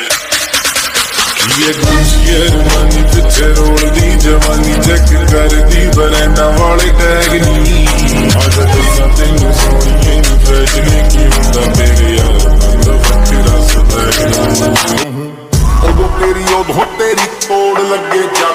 ਇਹ ਗੁੰਜੀਏ ਰਵਾਨੀ ਪਿੱਛੇ ਰੋਲਦੀ ਜਵਾਨੀ ਚੈੱਕ ਕਰਦੀ ਬਰੈਂਡਾ ਵਾਲੇ ਟੈਗ ਨਹੀਂ ਆਜਾ ਦੱਸਾਂ ਤੈਨੂੰ ਸੋਹਣੀਏ ਨੂੰ ਫੈਸ਼ਨੇ ਕੀ ਹੁੰਦਾ ਤੇਰੇ ਯਾਰ ਬੰਦਾ ਵੱਖਰਾ ਸਦਾ ਉਹ ਤੇਰੀ ਉਹ ਤੇਰੀ ਤੋੜ ਲੱਗੇ ਚਾ